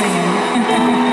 so you.